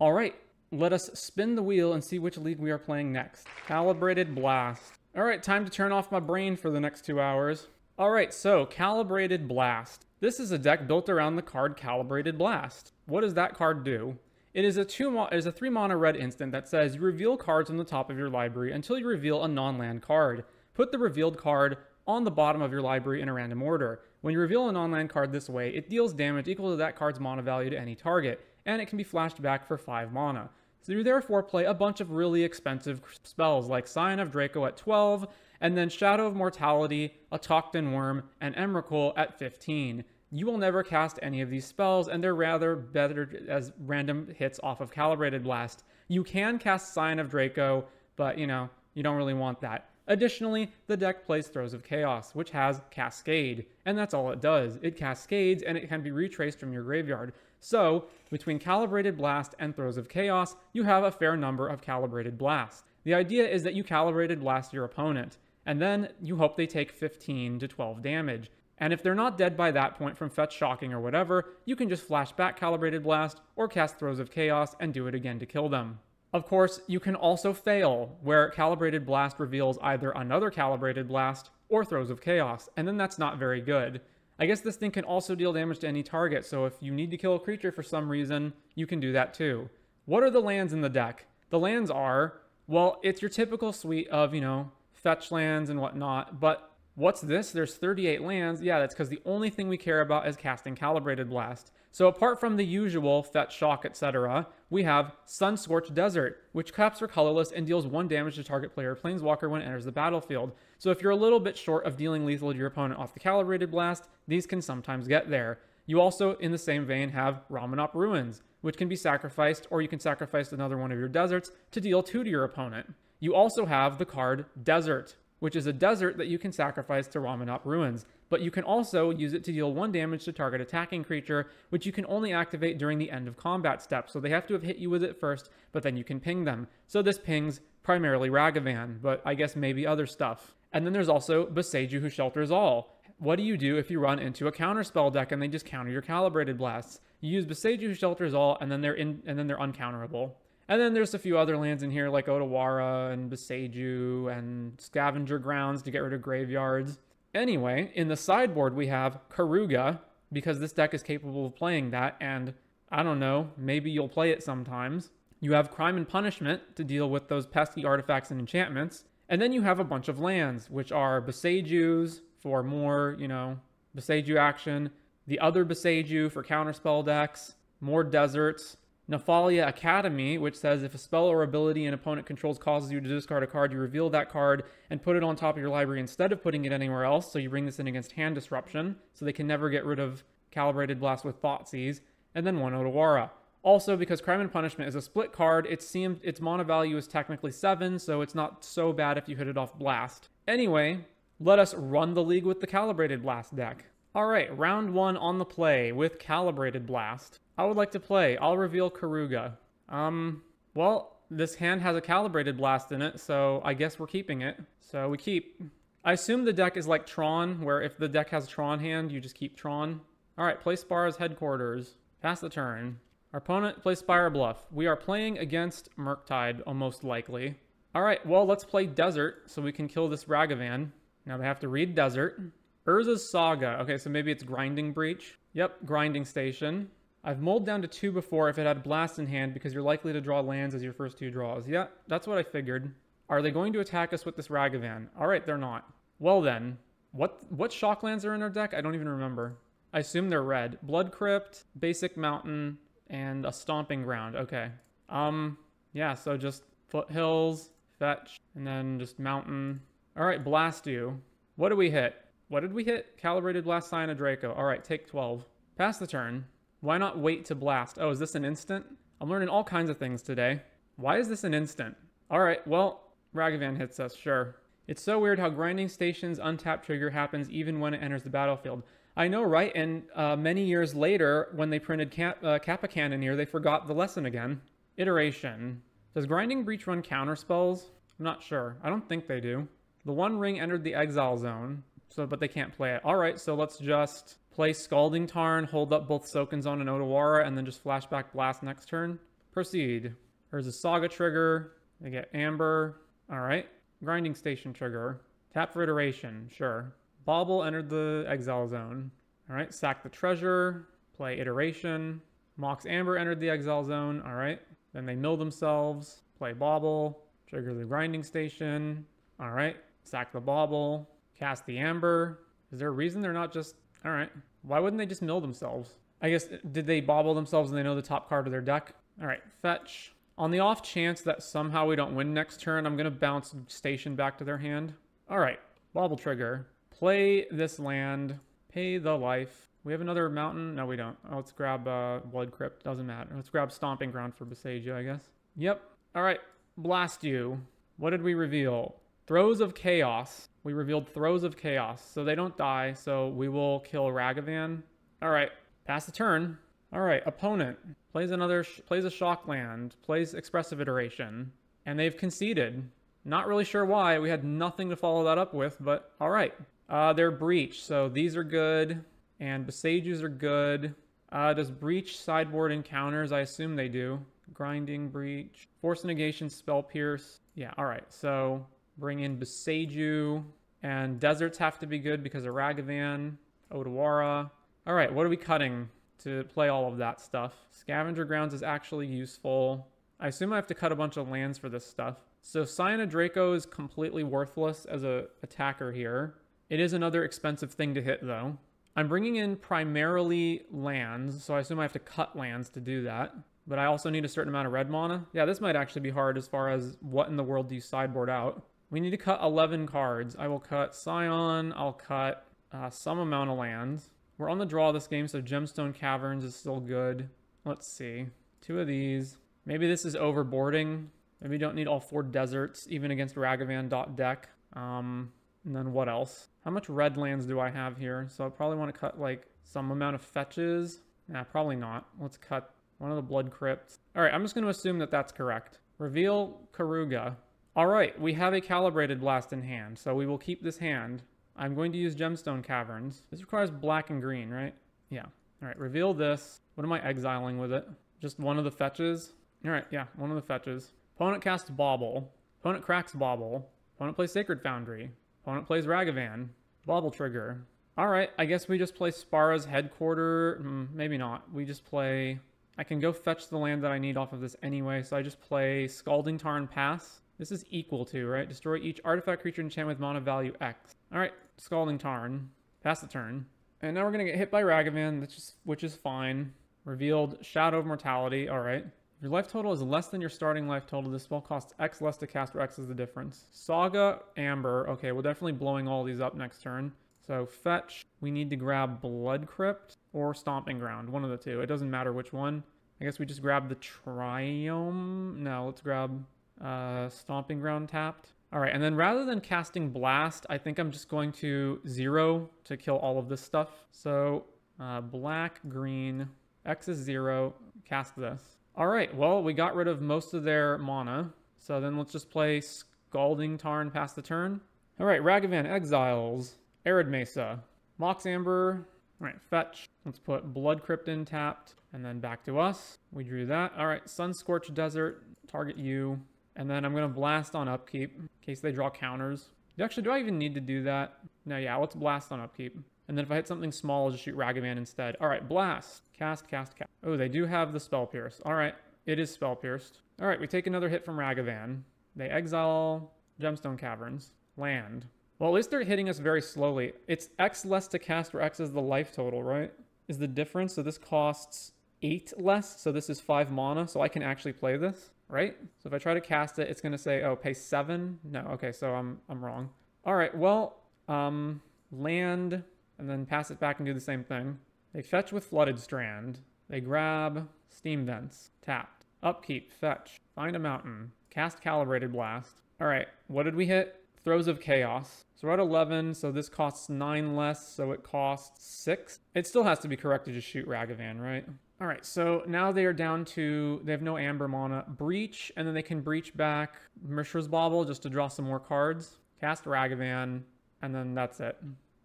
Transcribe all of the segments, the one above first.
All right, let us spin the wheel and see which league we are playing next. Calibrated Blast. All right, time to turn off my brain for the next two hours. All right, so Calibrated Blast. This is a deck built around the card Calibrated Blast. What does that card do? It is a two mo- is a three mana red instant that says you reveal cards on the top of your library until you reveal a non-land card. Put the revealed card on the bottom of your library in a random order. When you reveal a non-land card this way, it deals damage equal to that card's mana value to any target, and it can be flashed back for 5 mana. So you therefore play a bunch of really expensive spells like Scion of Draco at 12, and then Shadow of Mortality, Autochthon Wurm, and Emrakul at 15. You will never cast any of these spells, and they're rather better as random hits off of Calibrated Blast. You can cast Scion of Draco, but you know, you don't really want that. Additionally, the deck plays Throes of Chaos, which has Cascade, and that's all it does. It cascades and it can be retraced from your graveyard. So, between Calibrated Blast and Throes of Chaos, you have a fair number of Calibrated Blast. The idea is that you Calibrated Blast your opponent, and then you hope they take 15 to 12 damage. And if they're not dead by that point from Fetch Shocking or whatever, you can just flash back Calibrated Blast or cast Throes of Chaos and do it again to kill them. Of course, you can also fail, where Calibrated Blast reveals either another Calibrated Blast or Throes of Chaos, and then that's not very good. I guess this thing can also deal damage to any target, so if you need to kill a creature for some reason, you can do that too. What are the lands in the deck? The lands are, well, it's your typical suite of, you know, fetch lands and whatnot, but What's this? There's 38 lands. Yeah, that's because the only thing we care about is casting Calibrated Blast. So apart from the usual Fetch Shock, etc., we have Sun-Scorched Desert, which caps for colorless and deals 1 damage to target player Planeswalker when it enters the battlefield. So if you're a little bit short of dealing lethal to your opponent off the Calibrated Blast, these can sometimes get there. You also, in the same vein, have Ramunap Ruins, which can be sacrificed, or you can sacrifice another one of your deserts to deal 2 to your opponent. You also have the card Desert, which is a desert that you can sacrifice to Ramunap Ruins. But you can also use it to deal 1 damage to target attacking creature, which you can only activate during the end of combat step. So they have to have hit you with it first, but then you can ping them. So this pings primarily Ragavan, but I guess maybe other stuff. And then there's also Boseiju who shelters all. What do you do if you run into a counterspell deck and they just counter your calibrated blasts? You use Boseiju who shelters all, and then they're in, and then they're uncounterable. And then there's a few other lands in here like Otawara and Boseiju and Scavenger Grounds to get rid of graveyards. Anyway, in the sideboard we have Keruga because this deck is capable of playing that, and I don't know, maybe you'll play it sometimes. You have Crime and Punishment to deal with those pesky artifacts and enchantments. And then you have a bunch of lands, which are Boseijus for more, you know, Boseiju action, the other Boseiju for counterspell decks, more deserts, Nephalia Academy, which says if a spell or ability an opponent controls causes you to discard a card, you reveal that card and put it on top of your library instead of putting it anywhere else. So you bring this in against hand disruption, so they can never get rid of Calibrated Blast with Thoughtseize. And then one Otawara. Also, because Crime and Punishment is a split card, it seems its mana value is technically 7, so it's not so bad if you hit it off Blast. Anyway, let us run the league with the Calibrated Blast deck. Alright, round one on the play with Calibrated Blast. I would like to play. I'll reveal Keruga. Um, well, this hand has a calibrated blast in it, so I guess we're keeping it. So we keep. I assume the deck is like Tron, where if the deck has Tron hand, you just keep Tron. Alright, play Spara's headquarters. Pass the turn. Our opponent plays Spire Bluff. We are playing against Murktide, almost likely. Alright, well, let's play Desert, so we can kill this Ragavan. Now we have to read Desert. Urza's Saga. Okay, so maybe it's Grinding Breach. Yep, Grinding Station. I've mulled down to two before if it had Blast in hand because you're likely to draw lands as your first two draws. Yeah, that's what I figured. Are they going to attack us with this Ragavan? Alright, they're not. Well then, what what shock lands are in our deck? I don't even remember. I assume they're red. Blood Crypt, Basic Mountain, and a Stomping Ground. Okay. Um, yeah, so just Foothills, Fetch, and then just Mountain. Alright, Blast you. What do we hit? What did we hit? Calibrated Blast of Draco. Alright, take 12. Pass the turn. Why not wait to blast? Oh, is this an instant? I'm learning all kinds of things today. Why is this an instant? All right, well, Ragavan hits us, sure. It's so weird how grinding station's untap trigger happens even when it enters the battlefield. I know, right? And uh, many years later, when they printed Cap- uh, Kappa they forgot the lesson again. Iteration. Does Grinding Breach run counter spells? I'm not sure. I don't think they do. The One Ring entered the exile zone, so but they can't play it. All right, so let's just play Scalding Tarn, hold up both Sokenzan and Otawara, and then just flashback Blast next turn. Proceed. There's a Saga trigger. They get Amber. All right. Grinding Station trigger. Tap for iteration. Sure. Bauble entered the exile zone. All right. Sack the treasure. Play iteration. Mox Amber entered the exile zone. All right. Then they mill themselves. Play Bauble. Trigger the grinding station. All right. Sack the Bauble. Cast the Amber. Is there a reason they're not just... All right. Why wouldn't they just mill themselves? I guess, did they Bauble themselves and they know the top card of their deck? All right. Fetch. On the off chance that somehow we don't win next turn, I'm going to bounce station back to their hand. All right. Bauble trigger. Play this land. Pay the life. We have another mountain? No, we don't. Oh, let's grab uh, Blood Crypt. Doesn't matter. Let's grab Stomping Ground for Boseiju, I guess. Yep. All right. Blast you. What did we reveal? Throes of Chaos. We revealed Throes of Chaos. So they don't die, so we will kill Ragavan. All right. Pass the turn. All right. Opponent. Plays another, plays a Shock Land. Plays Expressive Iteration. And they've conceded. Not really sure why. We had nothing to follow that up with, but all right. Uh, they're Breach, so these are good. And Boseijus are good. Uh, does Breach sideboard encounters? I assume they do. Grinding, Breach. Force Negation, Spell Pierce. Yeah, alright. So bring in Boseiju. And Deserts have to be good because of Ragavan. Otawara. Alright, what are we cutting to play all of that stuff? Scavenger Grounds is actually useful. I assume I have to cut a bunch of lands for this stuff. So Scion of Draco is completely worthless as a attacker here. It is another expensive thing to hit though. I'm bringing in primarily lands, so I assume I have to cut lands to do that. But I also need a certain amount of red mana. Yeah, this might actually be hard as far as what in the world do you sideboard out. We need to cut 11 cards. I will cut Scion, I'll cut uh, some amount of lands. We're on the draw this game, so Gemstone Caverns is still good. Let's see. Two of these. Maybe this is overboarding. Maybe you don't need all four deserts, even against Ragavan deck. Um, and then what else? How much red lands do I have here? So I probably want to cut like some amount of fetches. Nah, probably not. Let's cut one of the blood crypts. All right, I'm just going to assume that that's correct. Reveal Keruga. All right, we have a calibrated blast in hand, so we will keep this hand. I'm going to use Gemstone Caverns. This requires black and green, right? Yeah. All right, reveal this. What am I exiling with it? Just one of the fetches? All right, yeah, one of the fetches. Opponent casts Bauble. Opponent cracks Bauble. Opponent plays Sacred Foundry. Opponent plays Ragavan. Bauble Trigger. Alright, I guess we just play Spara's Headquarter. Mm, maybe not. We just play... I can go fetch the land that I need off of this anyway, so I just play Scalding Tarn Pass. This is equal to, right? Destroy each artifact creature enchant with mana value X. Alright, Scalding Tarn. Pass the turn. And now we're going to get hit by Ragavan, which is, which is fine. Revealed Shadow of Mortality. Alright. If your life total is less than your starting life total, this spell costs X less to cast, where X is the difference. Saga, Amber. Okay, we're definitely blowing all these up next turn. So fetch, we need to grab Blood Crypt or Stomping Ground, one of the two. It doesn't matter which one. I guess we just grab the Triome. No, let's grab uh, Stomping Ground tapped. All right, and then rather than casting Blast, I think I'm just going to zero to kill all of this stuff. So uh, black, green, X is zero, cast this. All right, well, we got rid of most of their mana. So then let's just play Scalding Tarn past the turn. All right, Ragavan exiles. Arid Mesa. Mox Amber. All right, fetch. Let's put Blood Crypt in tapped. And then back to us. We drew that. All right, Sun Scorched Desert. Target you. And then I'm going to blast on upkeep in case they draw counters. Actually, do I even need to do that? No, yeah, let's blast on upkeep. And then if I hit something small, I'll just shoot Ragavan instead. All right, blast. Cast, cast, cast. Oh, they do have the spell pierce. All right, it is spell pierced. All right, we take another hit from Ragavan. They exile Gemstone Caverns. Land. Well, at least they're hitting us very slowly. It's X less to cast where X is the life total, right? Is the difference. So this costs 8 less, so this is 5 mana, so I can actually play this, right? So if I try to cast it, it's going to say, oh, pay 7? No, okay, so I'm, I'm wrong. All right, well, um, land and then pass it back and do the same thing. They fetch with Flooded Strand. They grab Steam Vents. Tapped. Upkeep. Fetch. Find a mountain. Cast Calibrated Blast. Alright, what did we hit? Throes of Chaos. So we're at 11, so this costs 9 less, so it costs 6. It still has to be correct to shoot Ragavan, right? Alright, so now they are down to, they have no Amber mana. Breach, and then they can Breach back Mishra's Bauble just to draw some more cards. Cast Ragavan, and then that's it.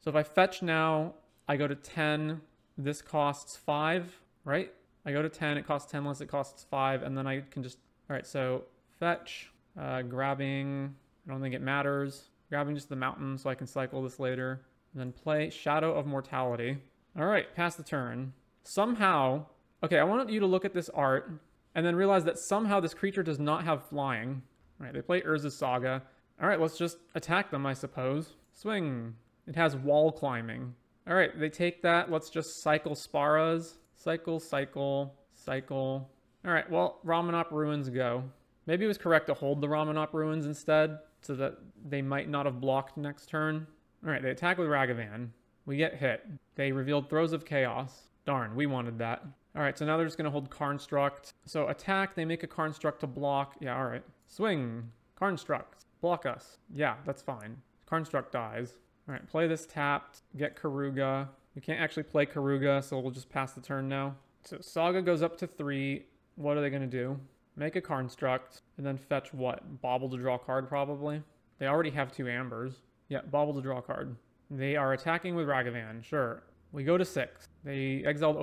So if I fetch now, I go to 10. This costs 5, right? I go to 10, it costs 10 less, it costs 5, and then I can just... Alright, so fetch, uh, grabbing... I don't think it matters. Grabbing just the mountain so I can cycle this later. And then play Shadow of Mortality. Alright, pass the turn. Somehow... Okay, I want you to look at this art and then realize that somehow this creature does not have flying. Alright, they play Urza's Saga. Alright, let's just attack them, I suppose. Swing. It has wall climbing. Alright, they take that. Let's just cycle Sparas. Cycle, cycle, cycle. Alright, well, Ramunap Ruins go. Maybe it was correct to hold the Ramunap Ruins instead, so that they might not have blocked next turn. Alright, they attack with Ragavan. We get hit. They revealed Throes of Chaos. Darn, we wanted that. Alright, so now they're just to hold Construct. So attack, they make a Construct to block. Yeah, alright. Swing. Construct. Block us. Yeah, that's fine. Construct dies. Alright, play this tapped. Get Keruga. We can't actually play Keruga, so we'll just pass the turn now. So Saga goes up to three. What are they to do? Make a Construct, and then fetch what? Bauble to draw card, probably? They already have two Ambers. Yeah, Bauble to draw card. They are attacking with Ragavan, sure. We go to six. They exiled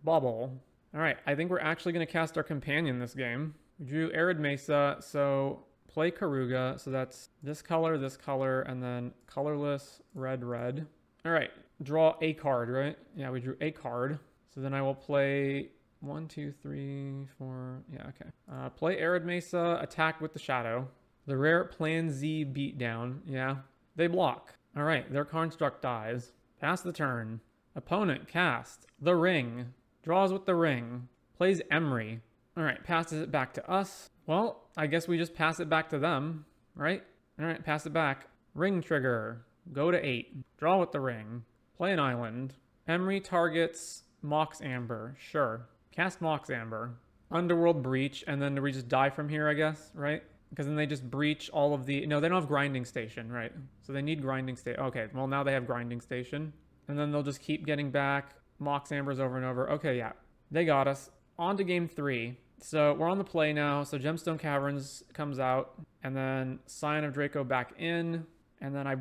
Otawara. Bauble. Alright, I think we're actually going to cast our companion this game. We drew Arid Mesa, so play Keruga. So that's this color, this color, and then colorless, red, red. Alright, draw a card, right? Yeah, we drew a card. So then I will play one, two, three, four. Yeah, okay. Uh, play Arid Mesa, attack with the Shadow. The rare Plan Z beatdown. Yeah, they block. All right, their construct dies. Pass the turn. Opponent cast the ring. Draws with the ring. Plays Emry. All right, passes it back to us. Well, I guess we just pass it back to them, right? All right, pass it back. Ring trigger. Go to eight. Draw with the ring. Play an island. Emry targets Mox Amber. Sure. Cast Mox Amber. Underworld Breach, and then do we just die from here, I guess, right? Because then they just breach all of the... No, they don't have Grinding Station, right? So they need Grinding Station. Okay, well, now they have Grinding Station. And then they'll just keep getting back Mox Ambers over and over. Okay, yeah. They got us. On to game three. So we're on the play now. So Gemstone Caverns comes out. And then Scion of Draco back in. And then I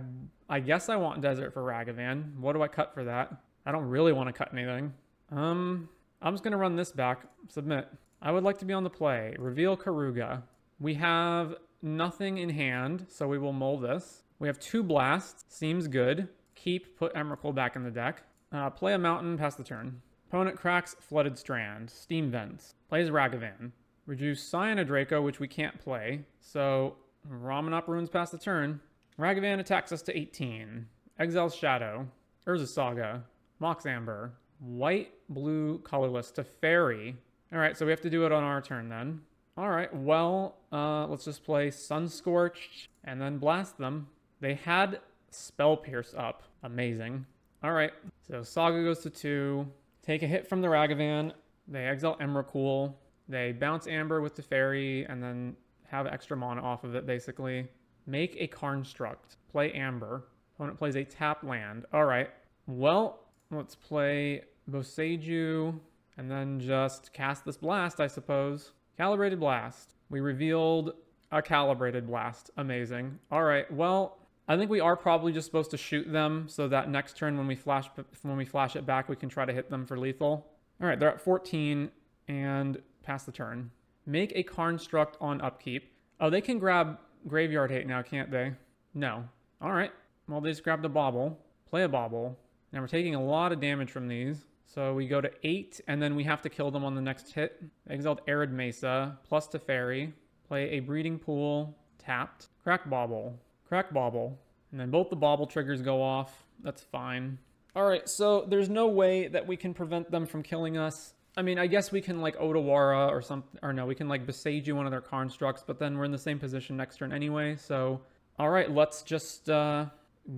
I guess I want Desert for Ragavan. What do I cut for that? I don't really want to cut anything. Um, I'm just going to run this back. Submit. I would like to be on the play. Reveal Keruga. We have nothing in hand, so we will mull this. We have two blasts. Seems good. Keep, put Emrakul back in the deck. Uh, play a mountain, pass the turn. Opponent cracks Flooded Strand. Steam Vents. Plays Ragavan. Reduce Scion Draco, which we can't play. So Ramunap Ruins pass the turn. Ragavan attacks us to 18. Exiles Shadow. Urza Saga. Mox Amber. White, blue, colorless to Fairy. All right, so we have to do it on our turn then. All right, well, uh, let's just play Sun Scorched and then blast them. They had Spell Pierce up. Amazing. All right, so Saga goes to two. Take a hit from the Ragavan. They exile Emrakul. They bounce Amber with the Fairy and then have extra mana off of it, basically. Make a Construct. Play Amber. Opponent plays a tap land. All right, well, Let's play Boseiju and then just cast this blast, I suppose. Calibrated blast. We revealed a calibrated blast. Amazing. All right, well, I think we are probably just supposed to shoot them so that next turn when we flash when we flash it back, we can try to hit them for lethal. All right, they're at 14 and pass the turn. Make a construct on upkeep. Oh, they can grab graveyard hate now, can't they? No. All right. Well, they just grabbed a Bauble. Play a Bauble. Now we're taking a lot of damage from these. So we go to 8, and then we have to kill them on the next hit. Exiled Arid Mesa, plus Teferi. Play a Breeding Pool, tapped. Crack Bauble, Crack Bauble. And then both the Bauble triggers go off. That's fine. Alright, so there's no way that we can prevent them from killing us. I mean, I guess we can like Otawara or something, or no, we can like Boseiju one of their constructs, but then we're in the same position next turn anyway, so... Alright, let's just uh,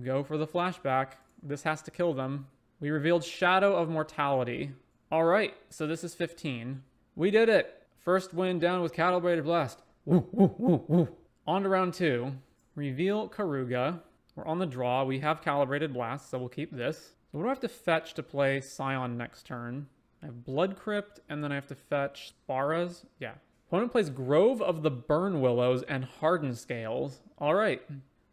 go for the flashback. This has to kill them. We revealed Shadow of Mortality. All right, so this is 15. We did it. First win down with Calibrated Blast. Woo, woo, woo. On to round two. Reveal Keruga. We're on the draw. We have Calibrated Blast, so we'll keep this. So what do I have to fetch to play Scion next turn? I have Blood Crypt, and then I have to fetch Sparas. Yeah. Opponent plays Grove of the Burnwillows and Hardened Scales. All right.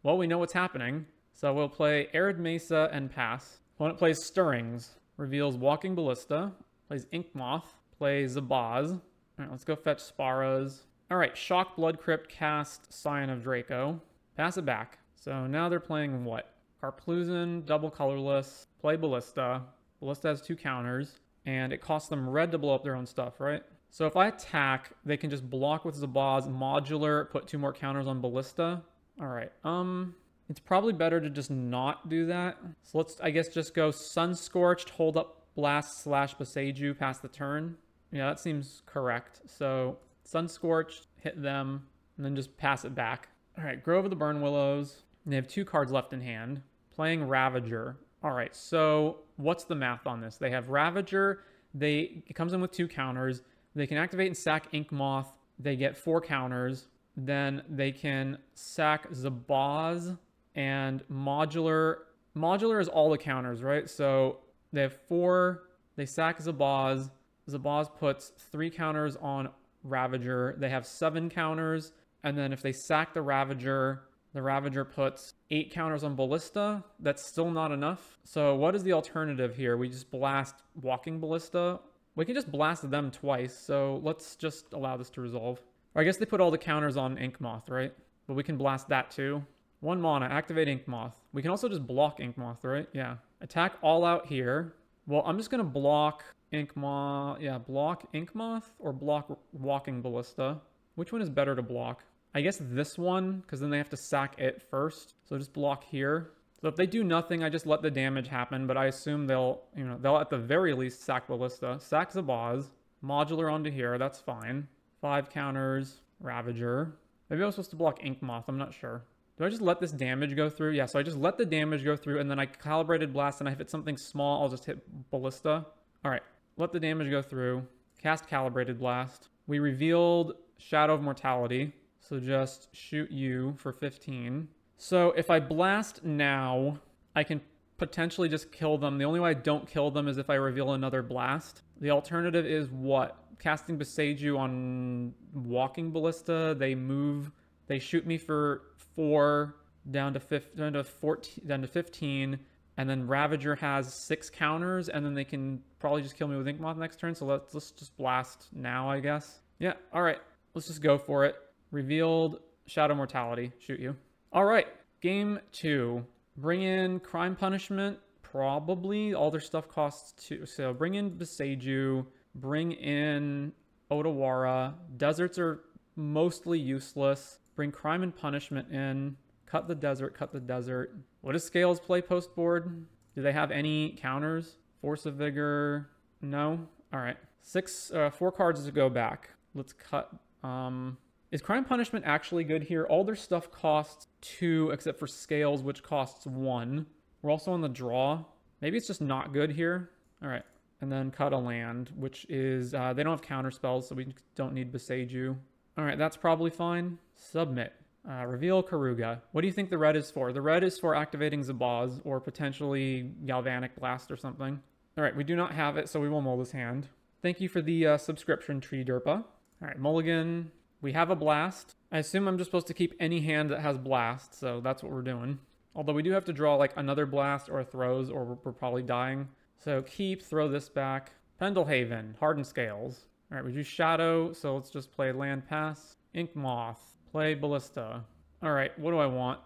Well, we know what's happening. So we'll play Arid Mesa and pass. Opponent plays Stirrings, reveals Walking Ballista, plays Ink Moth, play Zabaz. All right, let's go fetch Sparas. All right, Shock Blood Crypt, cast Scion of Draco. Pass it back. So now they're playing what? Karplusan, double colorless, play Ballista. Ballista has two counters, and it costs them red to blow up their own stuff, right? So if I attack, they can just block with Zabaz, modular, put two more counters on Ballista. All right, um, it's probably better to just not do that. So let's, I guess, just go Sun Scorched, hold up Blast slash Boseiju past the turn. Yeah, that seems correct. So Sun Scorched, hit them, and then just pass it back. All right, Grove of the Burnwillows. They have two cards left in hand. Playing Ravager. All right, so what's the math on this? They have Ravager. They It comes in with two counters. They can activate and sack Ink Moth. They get four counters. Then they can sack Zabaz and Modular. Modular is all the counters, right? So they have four. They sack Zabaz. Zabaz puts three counters on Ravager. They have seven counters. And then if they sack the Ravager, the Ravager puts eight counters on Ballista. That's still not enough. So what is the alternative here? We just blast Walking Ballista. We can just blast them twice. So let's just allow this to resolve. Or I guess they put all the counters on Ink Moth, right? But we can blast that too. One mana, activate Ink Moth. We can also just block Ink Moth, right? Yeah. Attack all out here. Well, I'm just going to block Ink Moth. Yeah, block Ink Moth or block Walking Ballista. Which one is better to block? I guess this one, because then they have to sack it first. So just block here. So if they do nothing, I just let the damage happen, but I assume they'll, you know, they'll at the very least sack Ballista. Sack Zabaz. Modular onto here, that's fine. Five counters, Ravager. Maybe I was supposed to block Ink Moth, I'm not sure. Do I just let this damage go through? Yeah, so I just let the damage go through, and then I calibrated blast, and if it's something small, I'll just hit Ballista. All right, let the damage go through. Cast calibrated blast. We revealed Shadow of Mortality, so just shoot you for 15. So if I blast now, I can potentially just kill them. The only way I don't kill them is if I reveal another blast. The alternative is what? Casting Boseiju on Walking Ballista. They move, they shoot me for four down to 15, down to 14, down to 15, and then Ravager has six counters, and then they can probably just kill me with Ink Moth next turn. So let's let's just blast now, I guess. Yeah, all right, let's just go for it. Revealed Shadow Mortality, shoot you. All right, game two. Bring in Crime Punishment, probably. All their stuff costs two. So bring in Boseiju, bring in Otawara. Deserts are mostly useless. Bring crime and punishment in. Cut the desert, cut the desert. What does Scales play post board? Do they have any counters? Force of Vigor? No? All right. Six, uh, four cards to go back. Let's cut. Um, is Crime Punishment actually good here? All their stuff costs two, except for Scales, which costs one. We're also on the draw. Maybe it's just not good here. All right. And then cut a land, which is, uh, they don't have counter spells, so we don't need Boseiju. All right, that's probably fine. Submit. Uh, reveal Keruga. What do you think the red is for? The red is for activating Zabaz or potentially Galvanic Blast or something. All right, we do not have it, so we will mull this hand. Thank you for the uh, subscription, Tree Derpa. All right, Mulligan. We have a Blast. I assume I'm just supposed to keep any hand that has Blast, so that's what we're doing. Although we do have to draw like another Blast or throes or we're probably dying. So keep, throw this back. Pendelhaven, Hardened Scales. All right, we do Shadow, so let's just play Land Pass. Ink Moth, play Ballista. All right, what do I want?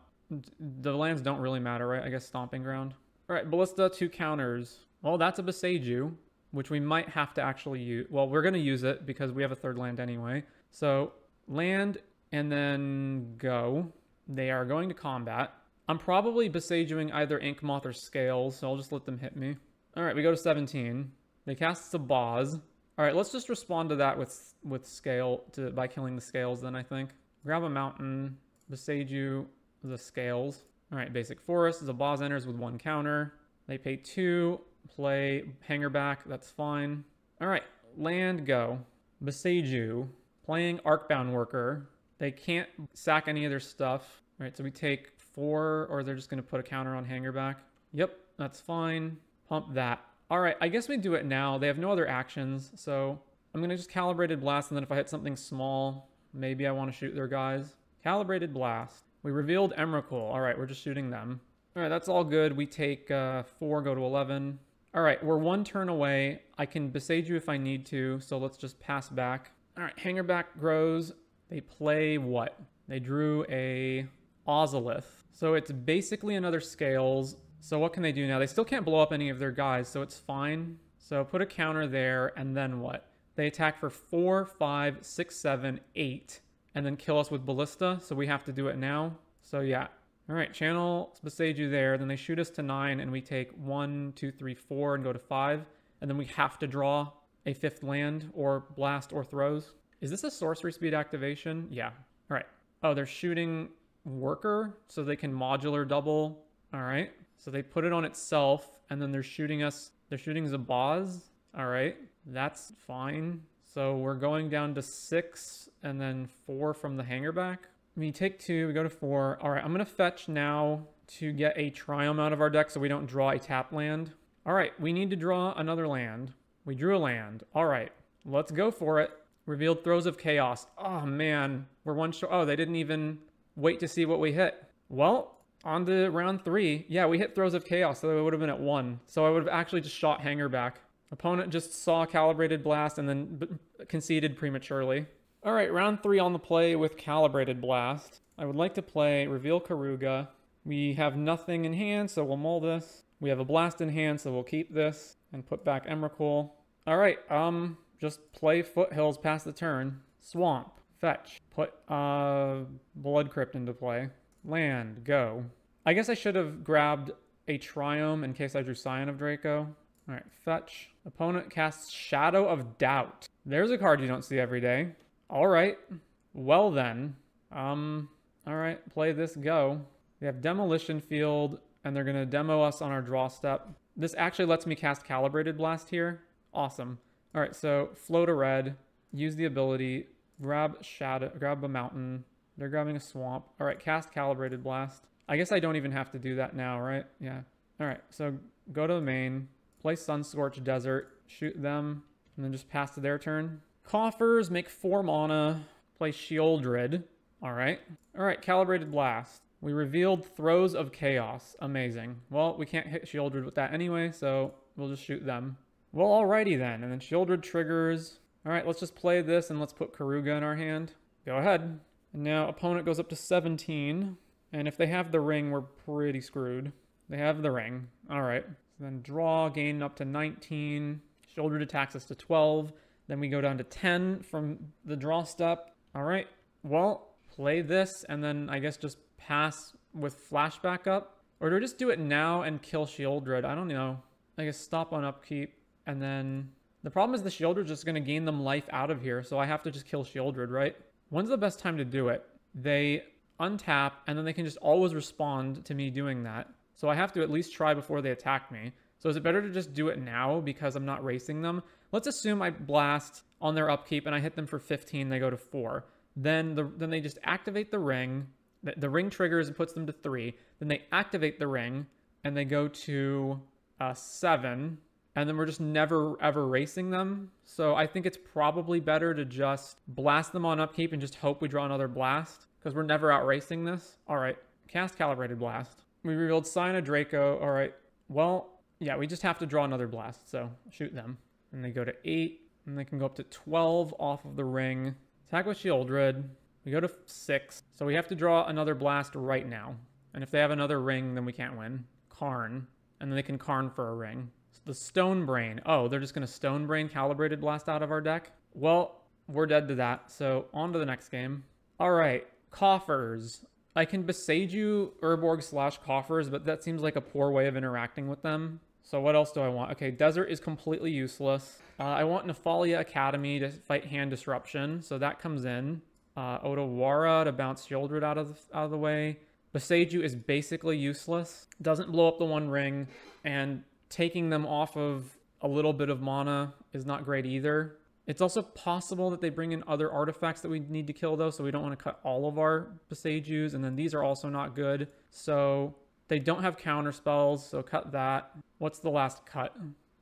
The lands don't really matter, right? I guess Stomping Ground. All right, Ballista, two counters. Well, that's a Boseiju, which we might have to actually use. Well, we're going to use it because we have a third land anyway. So land and then go. They are going to combat. I'm probably Boseijuing either Ink Moth or Scales, so I'll just let them hit me. All right, we go to 17. They cast Zabaz. All right, let's just respond to that with with scale to by killing the scales. Then I think grab a mountain, Boseiju the scales. All right, basic forest. Zabaz enters with one counter. They pay two. Play Hangarback. That's fine. All right, land go. Boseiju playing Arcbound Worker. They can't sack any of their stuff. All right, so we take four, or they're just gonna put a counter on Hangarback. Yep, that's fine. Pump that. All right, I guess we do it now. They have no other actions, so I'm going to just calibrated blast, and then if I hit something small, maybe I want to shoot their guys. Calibrated blast. We revealed Emrakul. All right, we're just shooting them. All right, that's all good. We take uh, 4, go to 11. All right, we're one turn away. I can Boseiju if I need to, so let's just pass back. All right, Hangarback grows. They play what? They drew a Ozolith. So it's basically another Scales. So what can they do now? They still can't blow up any of their guys, so it's fine. So put a counter there, and then what? They attack for four, five, six, seven, eight, and then kill us with Ballista, so we have to do it now. So yeah. All right, channel Boseiju there. Then they shoot us to nine, and we take one, two, three, four, and go to five. And then we have to draw a fifth land, or blast, or throes. Is this a sorcery speed activation? Yeah. All right. Oh, they're shooting worker, so they can modular double. All right. So they put it on itself, and then they're shooting us. They're shooting Zabaz. All right. That's fine. So we're going down to six, and then four from the Hangarback. We take two, we go to four. All right, I'm going to fetch now to get a Triome out of our deck so we don't draw a tap land. All right, we need to draw another land. We drew a land. All right, let's go for it. Revealed Throes of Chaos. Oh, man. We're one short. Oh, they didn't even wait to see what we hit. Well, on to round three. Yeah, we hit Throes of Chaos, so it would have been at one. So I would have actually just shot Hangarback. Opponent just saw Calibrated Blast and then conceded prematurely. All right, round three on the play with Calibrated Blast. I would like to play Reveal Keruga. We have nothing in hand, so we'll mull this. We have a Blast in hand, so we'll keep this and put back Emrakul. All right, um, just play Foothills past the turn. Swamp, fetch, put uh, Blood Crypt into play. Land, go. I guess I should have grabbed a Triome in case I drew Scion of Draco. All right, fetch. Opponent casts Shadow of Doubt. There's a card you don't see every day. All right. Well then. Um, all right, play this go. We have Demolition Field, and they're to demo us on our draw step. This actually lets me cast Calibrated Blast here. Awesome. All right, so float a red, use the ability, grab shadow, grab a mountain. They're grabbing a swamp. All right, cast Calibrated Blast. I guess I don't even have to do that now, right? Yeah. All right, so go to the main, play Sunscorched Desert, shoot them, and then just pass to their turn. Coffers make four mana. Play Sheoldred. All right. All right, Calibrated Blast. We revealed Throes of Chaos. Amazing. Well, we can't hit Sheoldred with that anyway, so we'll just shoot them. Well, alrighty then. And then Sheoldred triggers. All right, let's just play this and let's put Keruga in our hand. Go ahead. And now opponent goes up to 17. And if they have the ring, we're pretty screwed. They have the ring. All right. So then draw, gain up to 19. Sheoldred attacks us to 12. Then we go down to 10 from the draw step. All right, well, play this and then I guess just pass with flashback up. Or do just do it now and kill Sheoldred? I don't know. I guess stop on upkeep and then... The problem is the Sheoldred's just going to gain them life out of here, so I have to just kill Sheoldred, right? When's the best time to do it? They untap, and then they can just always respond to me doing that. So I have to at least try before they attack me. So is it better to just do it now because I'm not racing them? Let's assume I blast on their upkeep and I hit them for 15, they go to 4. Then the then they just activate the ring. The, the ring triggers and puts them to 3. Then they activate the ring and they go to uh, 7. And then we're just never ever racing them. So I think it's probably better to just blast them on upkeep and just hope we draw another blast. Because we're never out racing this. Alright, cast Calibrated Blast. We revealed Scion of Draco. Alright, well, yeah, we just have to draw another blast. So shoot them. And they go to 8, and they can go up to 12 off of the ring. Attack with Sheoldred. We go to 6, so we have to draw another blast right now. And if they have another ring, then we can't win. Karn. And then they can Karn for a ring. So the Stone Brain. Oh, they're just going to Stone Brain Calibrated Blast out of our deck? Well, we're dead to that, so on to the next game. All right, Coffers. I can Boseiju Urborg slash Coffers, but that seems like a poor way of interacting with them. So what else do I want? Okay, Desert is completely useless. Uh, I want Nephalia Academy to fight Hand Disruption, so that comes in. Uh, Otawara to bounce Sheoldred out of the, out of the way. Boseiju is basically useless. Doesn't blow up the One Ring, and taking them off of a little bit of mana is not great either. It's also possible that they bring in other artifacts that we need to kill though, so we don't want to cut all of our Boseijus, and then these are also not good. So they don't have counter spells, so cut that. What's the last cut?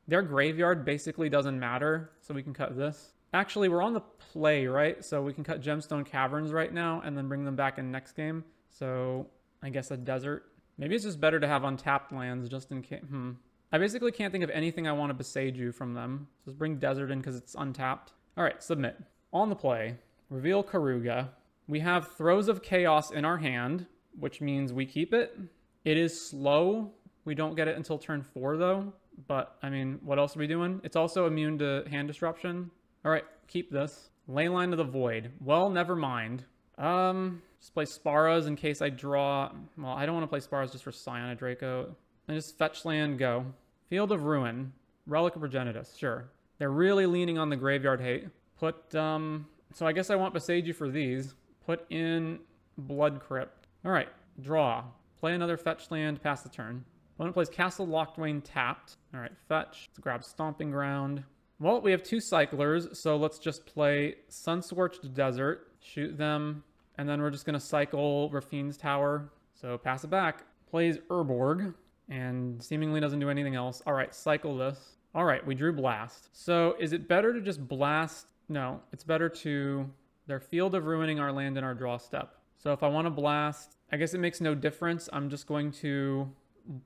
Their graveyard basically doesn't matter, so we can cut this. Actually, we're on the play, right? So we can cut Gemstone Caverns right now and then bring them back in next game. So I guess a desert. Maybe it's just better to have untapped lands just in case. Hmm. I basically can't think of anything I want to Boseiju from them. Just bring Desert in because it's untapped. All right, submit. On the play, reveal Keruga. We have Throes of Chaos in our hand, which means we keep it. It is slow. We don't get it until turn four, though. But, I mean, what else are we doing? It's also immune to hand disruption. All right, keep this. Leyline of the Void. Well, never mind. Um, just play Sparas in case I draw... Well, I don't want to play Sparas just for Scion Draco. And just fetch land, go. Field of Ruin. Relic of Progenitus, sure. They're really leaning on the graveyard hate. Put, um... So I guess I want Boseiju for these. Put in Blood Crypt. All right, draw. Play another fetch land, pass the turn. Opponent plays Castle Locthwain tapped. All right, fetch. Let's grab Stomping Ground. Well, we have two cyclers, so let's just play Sunscorched Desert, shoot them, and then we're just going to cycle Raffine's Tower. So pass it back. Plays Urborg, and seemingly doesn't do anything else. All right, cycle this. All right, we drew Blast. So is it better to just blast? No, it's better to... Their Field of Ruining our land in our draw step. So if I want to blast, I guess it makes no difference. I'm just going to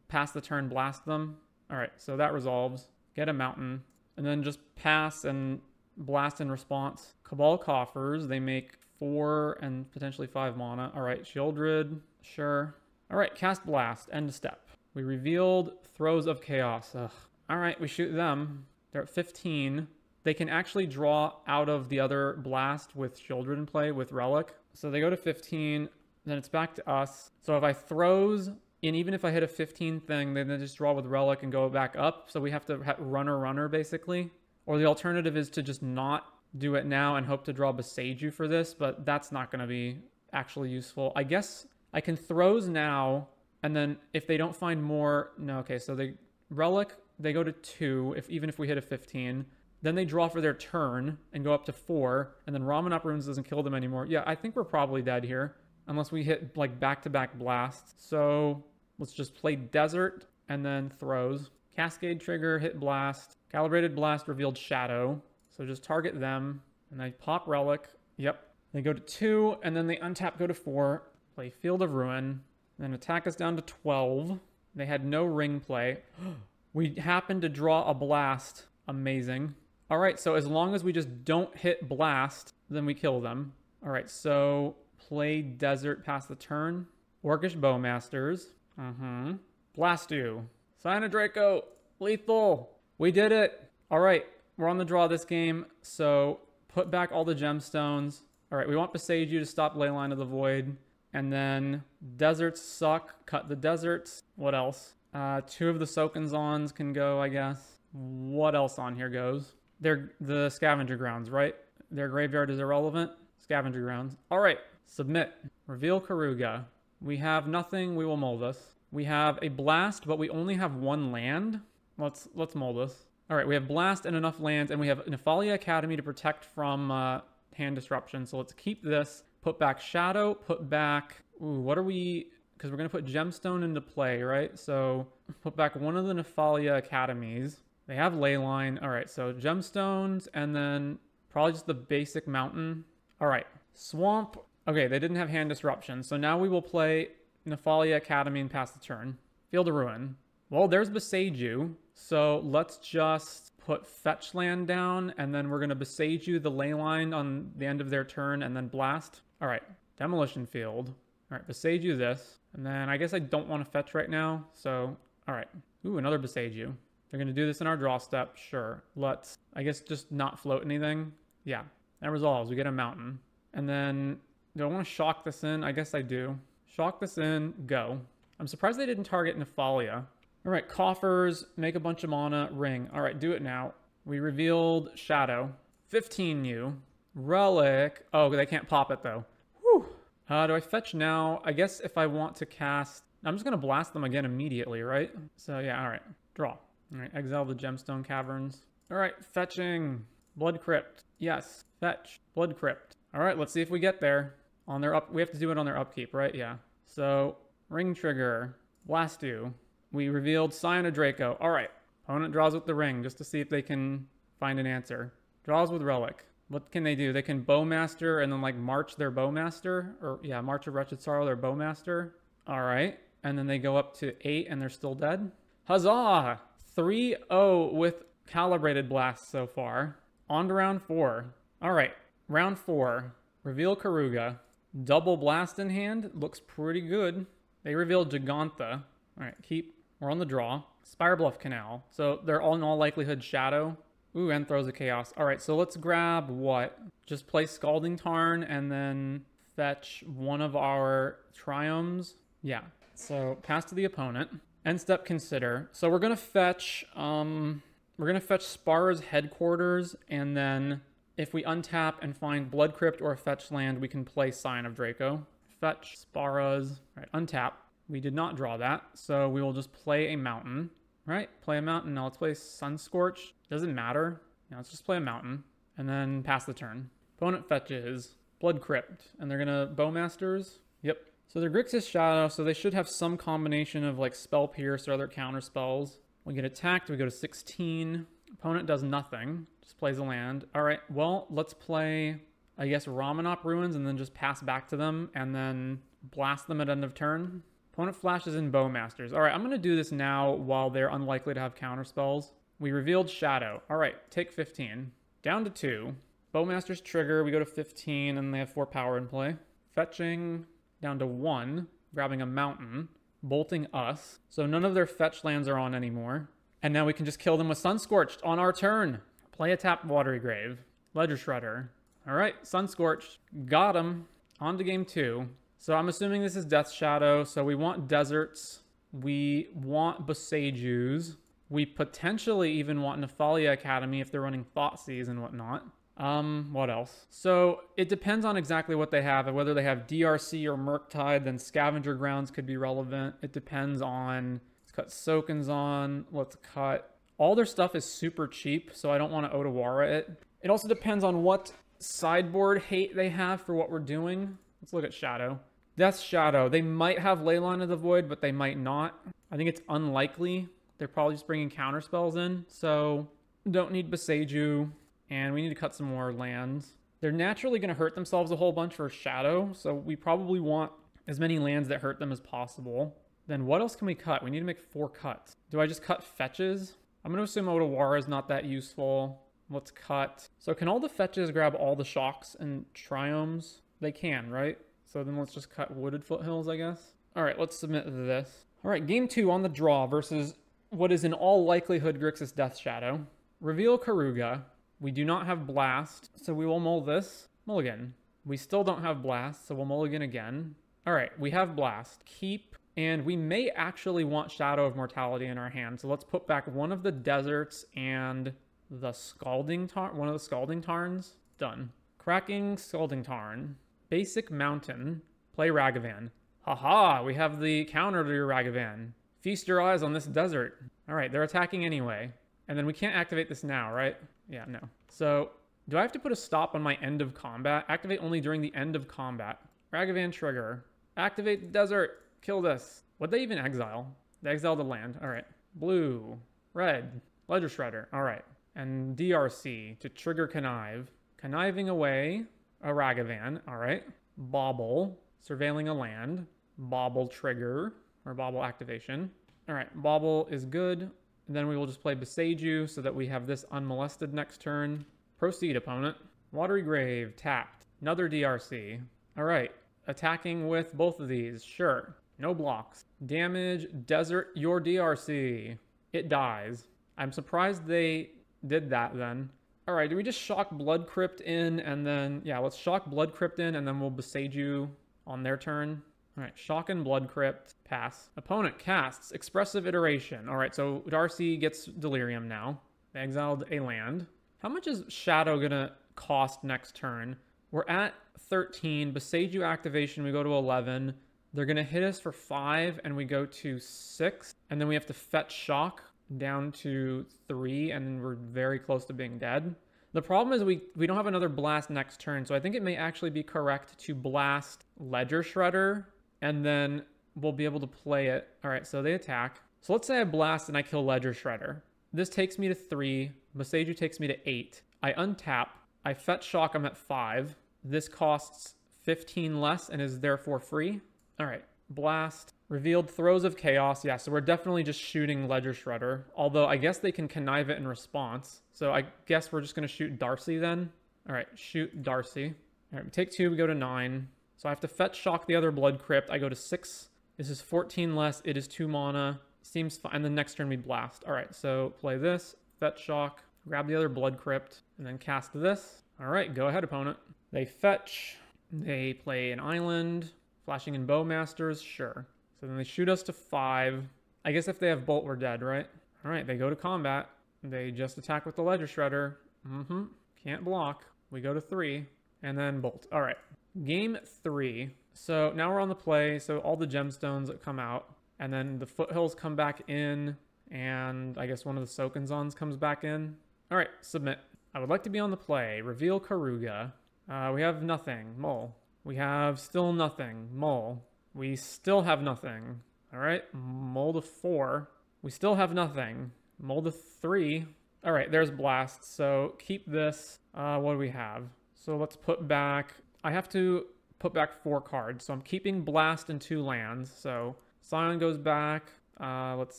pass the turn, blast them. All right, so that resolves. Get a mountain and then just pass and blast in response. Cabal Coffers, they make four and potentially five mana. All right, Sheoldred, sure. All right, cast Blast, end step. We revealed Throes of Chaos. Ugh. All right, we shoot them. They're at 15. They can actually draw out of the other blast with Sheoldred in play with Relic. So they go to 15, then it's back to us. So if I throes and even if I hit a 15 thing, then they just draw with Relic and go back up. So we have to ha- runner runner basically. Or the alternative is to just not do it now and hope to draw Boseiju for this, but that's not going to be actually useful. I guess I can throes now, and then if they don't find more, no, okay, so they Relic, they go to two, if even if we hit a 15. Then they draw for their turn and go up to four, and then Ramunap Ruins doesn't kill them anymore. Yeah, I think we're probably dead here, unless we hit like back-to-back blasts. So Let's just play Desert and then throes. Cascade trigger, hit blast. Calibrated blast revealed shadow. So just target them. And they pop relic. Yep. They go to two, and then they untap, go to four. Play Field of Ruin. Then attack us down to 12. They had no ring play. we happen to draw a blast. Amazing. All right, so as long as we just don't hit blast, then we kill them. All right, so play Desert past the turn. Orcish Bowmasters. Mm-hmm. Blast you. Scion Draco. Lethal. We did it. All right. We're on the draw this game. So put back all the gemstones. All right. We want Boseiju to stop Leyline of the Void. And then deserts suck. Cut the deserts. What else? Uh, two of the Sokenzans can go, I guess. What else on here goes? They're the scavenger grounds, right? Their graveyard is irrelevant. Scavenger grounds. All right. Submit. Reveal Keruga. We have nothing. We will Moldus. We have a blast, but we only have one land. Let's let's Moldus. All right, we have blast and enough lands, and we have Nephalia Academy to protect from uh, hand disruption. So let's keep this. Put back Shadow. Put back. Ooh, what are we? Because we're gonna put Gemstone into play, right? So put back one of the Nephalia Academies. They have Leyline. All right, so Gemstones, and then probably just the basic mountain. All right, Swamp. Okay, they didn't have hand disruption, so now we will play Nephalia Academy and pass the turn. Field of Ruin. Well, there's Boseiju, so let's just put Fetch Land down, and then we're going to Boseiju the Leyline on the end of their turn, and then Blast. All right, Demolition Field. All right, Boseiju this, and then I guess I don't want to Fetch right now, so all right. Ooh, another Boseiju. They're going to do this in our draw step, sure. Let's, I guess, just not float anything. Yeah, that resolves. We get a mountain. And then do I want to shock this in? I guess I do. Shock this in, go. I'm surprised they didn't target Nephalia. All right, coffers, make a bunch of mana, ring. All right, do it now. We revealed Shadow. 15 U. Relic. Oh, they can't pop it though. Whew. Uh, do I fetch now? I guess if I want to cast... I'm just going to blast them again immediately, right? So yeah, all right. Draw. All right, exile the Gemstone Caverns. All right, fetching. Blood Crypt. Yes, fetch. Blood Crypt. All right, let's see if we get there on their up. We have to do it on their upkeep, right? Yeah. So ring trigger, blast you. We revealed Scion of Draco. All right. Opponent draws with the ring just to see if they can find an answer. Draws with relic. What can they do? They can bowmaster and then like march their bowmaster, or yeah, march of wretched sorrow their bowmaster. All right. And then they go up to eight and they're still dead. Huzzah! 3-0 with calibrated blasts so far. On to round four. All right, round four. Reveal Keruga. Double blast in hand. Looks pretty good. They revealed Jegantha. All right, keep. We're on the draw. Spire Bluff Canal. So they're all in all likelihood Shadow. Ooh, and throes of Chaos. All right, so let's grab what? Just play Scalding Tarn and then fetch one of our Triomes. Yeah, so pass to the opponent. End step consider. So we're gonna fetch um we're gonna fetch Spara's headquarters, and then if we untap and find Blood Crypt or fetch land, we can play Scion of Draco. Fetch Spara's right, untap. We did not draw that, so we will just play a mountain. Right, play a mountain. Now let's play Sunscorch. Doesn't matter. Now let's just play a mountain and then pass the turn. Opponent fetches Blood Crypt, and they're gonna Bowmasters. Yep, so they're Grixis Shadow, so they should have some combination of like Spell Pierce or other counter spells. We get attacked, we go to 16. Opponent does nothing, just plays a land. All right, well, let's play, I guess, Ramunap Ruins and then just pass back to them and then blast them at end of turn. Opponent flashes in Bowmasters. All right, I'm going to do this now while they're unlikely to have counter spells. We revealed Shadow. All right, take 15. Down to 2. Bowmasters trigger, we go to 15, and they have 4 power in play. Fetching down to one, grabbing a mountain, bolting us. So none of their fetch lands are on anymore. And now we can just kill them with Sunscorched on our turn. Play a tap Watery Grave. Ledger Shredder. All right, Sunscorched. Got him. On to game two. So I'm assuming this is Death Shadow. So we want deserts. We want Boseijus. We potentially even want Nephalia Academy if they're running Thoughtseize and whatnot. Um, what else? So it depends on exactly what they have and whether they have DRC or Murktide, then Scavenger Grounds could be relevant. It depends on, cut Sokenzan, let's cut, all their stuff is super cheap, so I don't want to Otawara it. It also depends on what sideboard hate they have for what we're doing. Let's look at Shadow. That's Shadow. They might have Leyline of the Void, but they might not. I think it's unlikely. They're probably just bringing counter spells in, so don't need Boseiju. And we need to cut some more lands. They're naturally going to hurt themselves a whole bunch for Shadow, so we probably want as many lands that hurt them as possible. Then what else can we cut? We need to make four cuts. Do I just cut fetches? I'm going to assume Otawara is not that useful. Let's cut. So can all the fetches grab all the shocks and triomes? They can, right? So then let's just cut Wooded Foothills, I guess. All right, let's submit this. All right, game two on the draw versus what is in all likelihood Grixis Death Shadow. Reveal Keruga. We do not have Blast, so we will mull this. Mulligan. We still don't have Blast, so we'll mulligan again. All right, we have Blast. Keep, and we may actually want Shadow of Mortality in our hand, so let's put back one of the deserts and the Scalding Tarn, one of the Scalding Tarns. Done. Cracking Scalding Tarn. Basic Mountain. Play Ragavan. Haha, we have the counter to your Ragavan. Feast your eyes on this desert. All right, they're attacking anyway. And then we can't activate this now, right? Yeah, no. So do I have to put a stop on my end of combat? Activate only during the end of combat. Ragavan trigger. Activate the desert. Kill this. Would they even exile? They exiled the land. All right. Blue. Red. Ledger Shredder. All right. And DRC to trigger Connive. Conniving away a Ragavan. All right. Bauble. Surveilling a land. Bauble trigger or Bauble activation. All right. Bauble is good. And then we will just play Boseiju so that we have this unmolested next turn. Proceed, opponent. Watery Grave, tapped. Another DRC. All right, attacking with both of these, sure. No blocks. Damage, Desert, your DRC. It dies. I'm surprised they did that then. All right, do we just shock Blood Crypt in and then, yeah, let's shock Blood Crypt in and then we'll Boseiju on their turn. All right, Shock and Blood Crypt, pass. Opponent casts Expressive Iteration. All right, so Darcy gets Delirium now. They exiled a land. How much is Shadow gonna cost next turn? We're at 13. Boseiju activation, we go to 11. They're gonna hit us for five and we go to six. And then we have to fetch Shock down to three and we're very close to being dead. The problem is we, we don't have another blast next turn, so I think it may actually be correct to blast Ledger Shredder and then we'll be able to play it. All right, so they attack. So let's say I blast and I kill Ledger Shredder. This takes me to three. Boseiju takes me to eight. I untap. I fetch shock. I'm at five. This costs 15 less and is therefore free. All right, blast. Revealed throes of chaos. Yeah, so we're definitely just shooting Ledger Shredder. Although I guess they can connive it in response. So I guess we're just going to shoot Darcy then. All right, shoot Darcy. All right, we take two, we go to nine. So I have to fetch shock the other Blood Crypt. I go to six. This is 14 less. It is two mana. Seems fine. And the next turn we blast. All right, so play this, fetch shock, grab the other Blood Crypt, and then cast this. All right, go ahead, opponent. They fetch. They play an island. Flashing in Bowmasters, sure. So then they shoot us to five. I guess if they have Bolt, we're dead, right? All right, they go to combat. They just attack with the Ledger Shredder. Mm-hmm. Can't block. We go to three, and then Bolt. All right. Game three. So now we're on the play. So all the gemstones come out, and then the foothills come back in, and I guess one of the Sokenzans comes back in. All right, submit. I would like to be on the play. Reveal Keruga. Uh, we have nothing. Mole. We have still nothing. Mole. We still have nothing. All right, mole to four. We still have nothing. Mole to three. All right, there's blast. So keep this. Uh, what do we have? So let's put back. I have to put back four cards. So I'm keeping blast and two lands. So Scion goes back. Uh, let's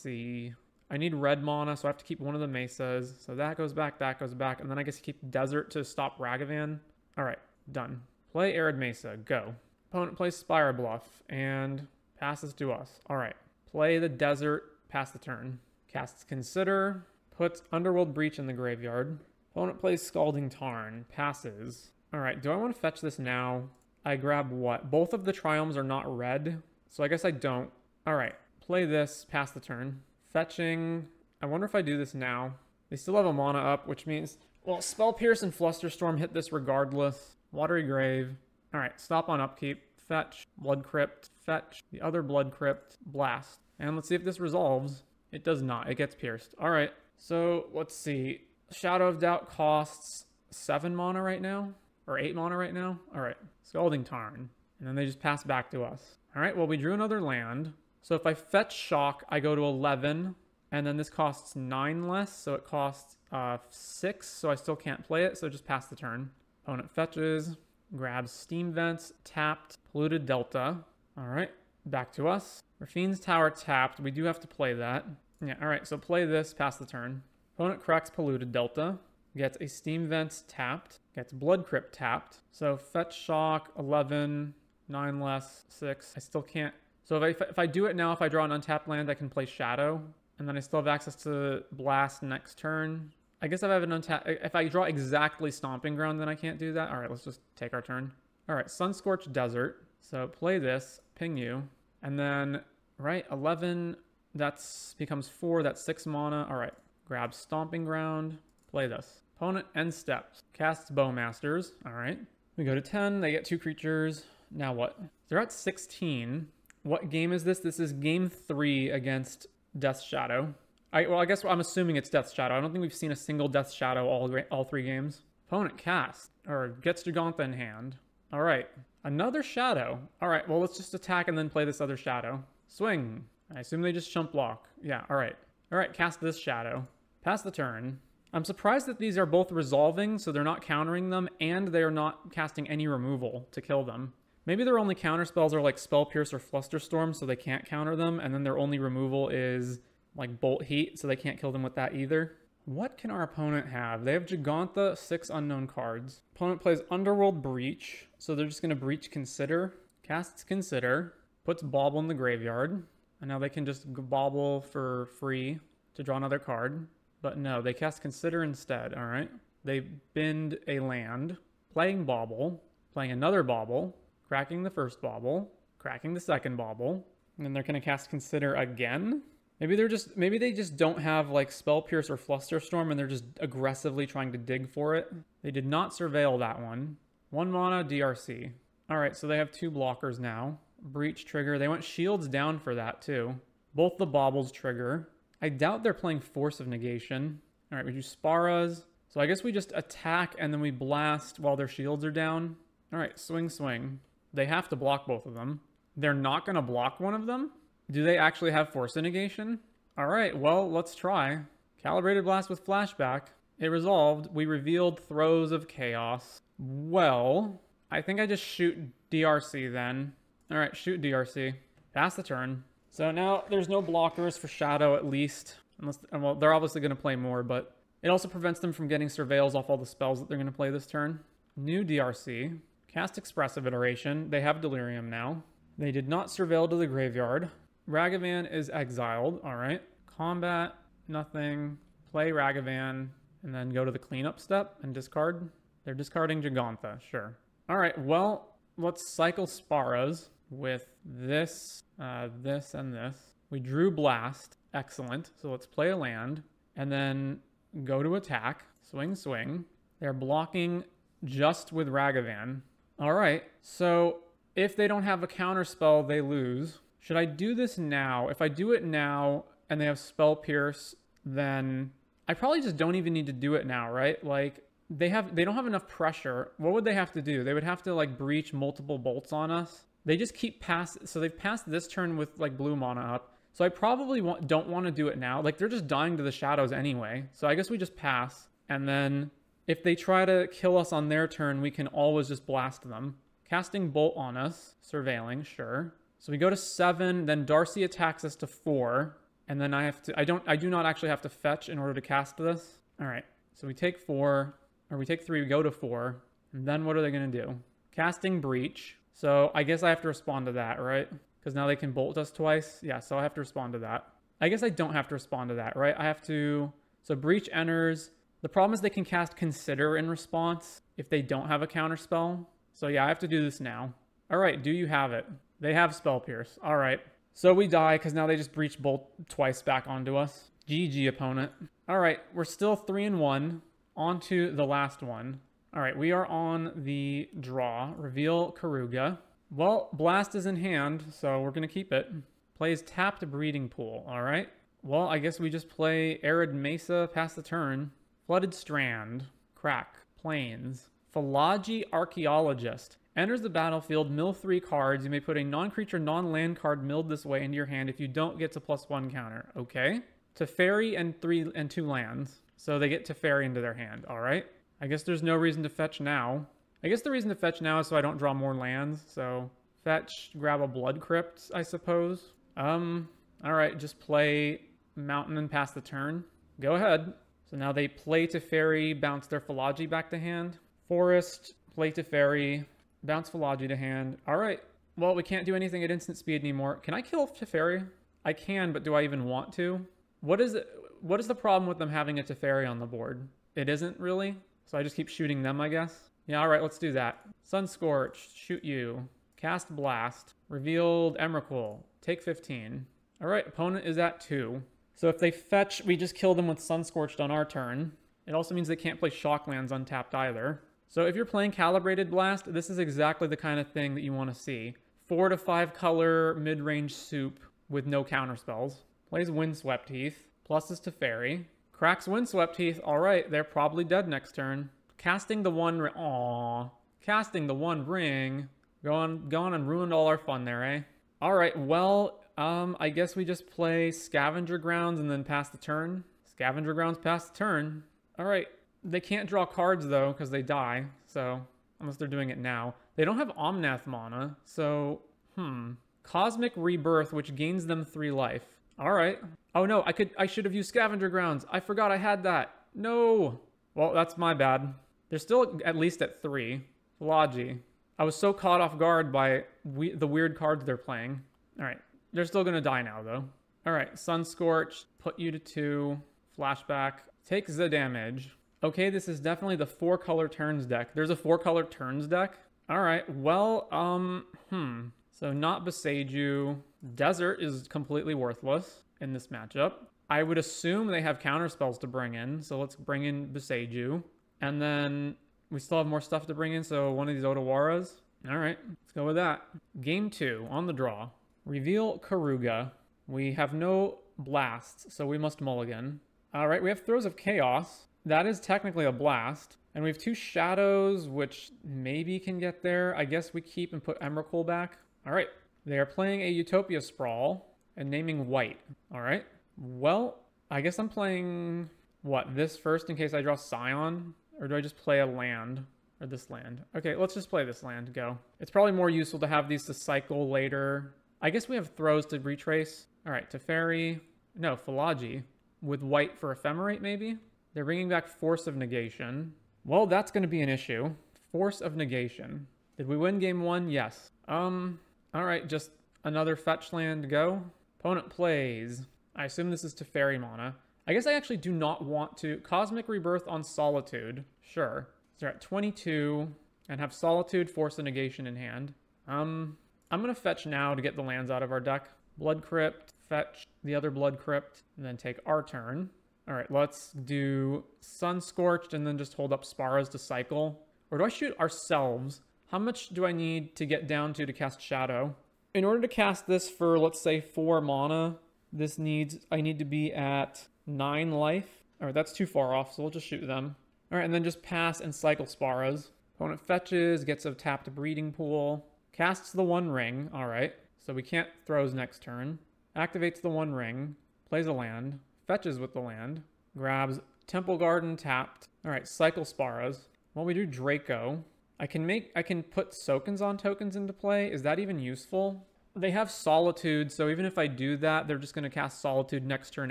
see. I need red mana, so I have to keep one of the mesas. So that goes back, that goes back, and then I guess keep desert to stop Ragavan. All right, done. Play Arid Mesa, go. Opponent plays Spire Bluff and passes to us. All right, play the desert, pass the turn. Casts Consider, puts Underworld Breach in the graveyard. Opponent plays Scalding Tarn, passes. All right, do I want to fetch this now? I grab what? Both of the Triomes are not red, so I guess I don't. All right, play this, pass the turn. Fetching. I wonder if I do this now. They still have a mana up, which means... Well, Spell Pierce and Flusterstorm hit this regardless. Watery Grave. Alright, stop on upkeep. Fetch. Blood Crypt. Fetch. The other Blood Crypt. Blast. And let's see if this resolves. It does not. It gets pierced. Alright, so let's see. Shadow of Doubt costs 7 mana right now? Or 8 mana right now? Alright. Scalding Tarn. And then they just pass back to us. Alright, well we drew another land. So if I fetch shock, I go to 11, and then this costs 9 less, so it costs uh, 6, so I still can't play it, so just pass the turn. Opponent fetches, grabs Steam Vents, tapped, Polluted Delta. All right, back to us. Raffine's Tower tapped, we do have to play that. Yeah, all right, so play this, pass the turn. Opponent cracks Polluted Delta, gets a Steam Vents tapped, gets Blood Crypt tapped. So fetch shock, 11, 9 less, 6. I still can't so if I, if I do it now, if I draw an untapped land, I can play Shadow, and then I still have access to Blast next turn. I guess if I have an untapped, if I draw exactly Stomping Ground, then I can't do that. All right, let's just take our turn. All right, Sunscorched Desert. So play this, ping you, and then, right, 11, that's becomes 4, that's 6 mana. All right, grab Stomping Ground, play this. Opponent end steps, casts Bowmasters. All right, we go to 10, they get two creatures. Now what? They're at 16. What game is this? This is game three against Death Shadow. I, well, I guess I'm assuming it's Death Shadow. I don't think we've seen a single Death Shadow all, all three games. Opponent cast, or gets Jegantha in hand. All right, another Shadow. All right, well, let's just attack and then play this other Shadow. Swing. I assume they just chump block. Yeah, all right. All right, cast this Shadow. Pass the turn. I'm surprised that these are both resolving, so they're not countering them, and they are not casting any removal to kill them. Maybe their only counter spells are like Spell Pierce or Flusterstorm, so they can't counter them, and then their only removal is like Bolt Heat, so they can't kill them with that either. What can our opponent have? They have Jegantha, six unknown cards. Opponent plays Underworld Breach, so they're just going to Breach Consider, casts Consider, puts Bauble in the graveyard, and now they can just bauble for free to draw another card. But no, they cast Consider instead, alright? They bend a land, playing Bauble, playing another Bauble, cracking the first bauble, cracking the second bauble, and then they're gonna cast Consider again. Maybe they're just maybe they just don't have like Spell Pierce or Flusterstorm and they're just aggressively trying to dig for it. They did not surveil that one. One mana DRC. Alright, so they have two blockers now. Breach trigger. They went shields down for that too. Both the baubles trigger. I doubt they're playing Force of Negation. Alright, we do Sparas. So I guess we just attack and then we blast while their shields are down. Alright, swing, swing. They have to block both of them. They're not going to block one of them? Do they actually have Force Negation? All right, well, let's try. Calibrated Blast with Flashback. It resolved. We revealed throes of Chaos. Well, I think I just shoot DRC then. All right, shoot DRC. Pass the turn. So now there's no blockers for Shadow at least. Unless, well, they're obviously going to play more, but it also prevents them from getting surveils off all the spells that they're going to play this turn. New DRC. Cast Expressive Iteration. They have Delirium now. They did not surveil to the graveyard. Ragavan is exiled. All right. Combat, nothing. Play Ragavan, and then go to the cleanup step and discard. They're discarding Jegantha, sure. All right, well, let's cycle Sparas with this, uh, this, and this. We drew Blast. Excellent. So let's play a land, and then go to attack. Swing, swing. They're blocking just with Ragavan. All right, so if they don't have a counter spell, they lose. Should I do this now? If I do it now and they have Spell Pierce, then I probably just don't even need to do it now, right? Like they have they don't have enough pressure. What would they have to do? They would have to like breach multiple bolts on us. They just keep pass so they've passed this turn with like blue mana up. So I probably want, don't want to do it now. Like they're just dying to the shadows anyway. So I guess we just pass and then if they try to kill us on their turn, we can always just blast them. Casting Bolt on us. Surveilling, sure. So we go to seven, then Darcy attacks us to four. And then I have to, I don't, I do not actually have to fetch in order to cast this. All right. So we take four, or we take three, we go to four. And then what are they going to do? Casting Breach. So I guess I have to respond to that, right? Because now they can bolt us twice. Yeah, so I have to respond to that. I guess I don't have to respond to that, right? I have to, so Breach enters. The problem is they can cast Consider in response if they don't have a counterspell. So yeah, I have to do this now. All right, do you have it? They have Spell Pierce. All right. So we die because now they just breach bolt twice back onto us. GG, opponent. All right, we're still 3 and 1. On to the last one. All right, we are on the draw. Reveal Keruga. Well, Blast is in hand, so we're going to keep it. Plays tapped Breeding Pool. All right. Well, I guess we just play Arid Mesa past the turn. Flooded Strand. Crack. Plains. Fallaji Archaeologist. Enters the battlefield, mill three cards. You may put a non-creature, non-land card milled this way into your hand if you don't get to plus one counter. Okay. Teferi and three and two lands. So they get Teferi into their hand. All right. I guess there's no reason to fetch now. I guess the reason to fetch now is so I don't draw more lands. So fetch, grab a Blood Crypt, I suppose. Um, all right, just play Mountain and pass the turn. Go ahead. So now they play Teferi, bounce their Fallaji back to hand. Forest, play Teferi, bounce Fallaji to hand. All right. Well, we can't do anything at instant speed anymore. Can I kill Teferi? I can, but do I even want to? What is it? What is the problem with them having a Teferi on the board? It isn't really. So I just keep shooting them, I guess. Yeah, all right, let's do that. Sun Scorch, shoot you. Cast Blast. Revealed Emrakul. Take 15. All right, opponent is at 2. So if they fetch, we just kill them with Sun Scorched on our turn. It also means they can't play Shocklands untapped either. So if you're playing Calibrated Blast, this is exactly the kind of thing that you want to see. Four to five color mid-range soup with no counter spells. Plays Windswept Heath. Pluses Teferi. Cracks Windswept Heath. All right, they're probably dead next turn. Casting the one ring. Aww. Casting the one ring. Going, going and ruined all our fun there, eh? All right, well, um, I guess we just play Scavenger Grounds and then pass the turn. Scavenger Grounds pass the turn. All right, they can't draw cards though because they die. So unless they're doing it now, they don't have Omnath mana. So hmm, Cosmic Rebirth, which gains them three life. All right. Oh no, I could I should have used Scavenger Grounds. I forgot I had that. No. Well, that's my bad. They're still at least at three. Logi. I was so caught off guard by we, the weird cards they're playing. All right. They're still going to die now, though. All right. Sun Scorch, put you to two. Flashback. Takes the damage. Okay, this is definitely the four color turns deck. There's a four color turns deck. All right, well, um, hmm. So not Boseiju. Desert is completely worthless in this matchup. I would assume they have counter spells to bring in, so let's bring in Boseiju. And then we still have more stuff to bring in, so one of these Otawaras. All right, let's go with that. Game two, on the draw. Reveal Keruga. We have no blasts, so we must mulligan. All right, we have Throes of Chaos. That is technically a blast. And we have two shadows, which maybe can get there. I guess we keep and put Emrakul back. All right. They are playing a Utopia Sprawl and naming white. All right. Well, I guess I'm playing, what, this first in case I draw Scion? Or do I just play a land? Or this land? Okay, let's just play this land. Go. It's probably more useful to have these to cycle later I guess we have throes to retrace. All right, Teferi. No, Fallaji. With white for Ephemerate, maybe? They're bringing back Force of Negation. Well, that's going to be an issue. Force of Negation. Did we win game one? Yes. Um, all right, just another fetch land go. Opponent plays. I assume this is to Teferi mana. I guess I actually do not want to. Cosmic Rebirth on Solitude. Sure. So they're at 22 and have Solitude, Force, of Negation in hand. Um, I'm going to fetch now to get the lands out of our deck. Blood Crypt, fetch the other Blood Crypt, and then take our turn. All right, let's do Sun Scorched and then just hold up Sparas to cycle. Or do I shoot ourselves? How much do I need to get down to to cast Shadow? In order to cast this for, let's say, 4 mana, this needs, I need to be at nine life. All right, that's too far off, so we'll just shoot them. All right, and then just pass and cycle Sparas. Opponent fetches, gets a tapped breeding pool, casts the one ring. All right, so we can't throes next turn. Activates the one ring, plays a land, fetches with the land, grabs Temple Garden tapped. All right, cycle Sparas. Well, we do Draco. I can make, I can put Sokenzan tokens into play. Is that even useful? They have Solitude, so even if I do that, they're just going to cast Solitude next turn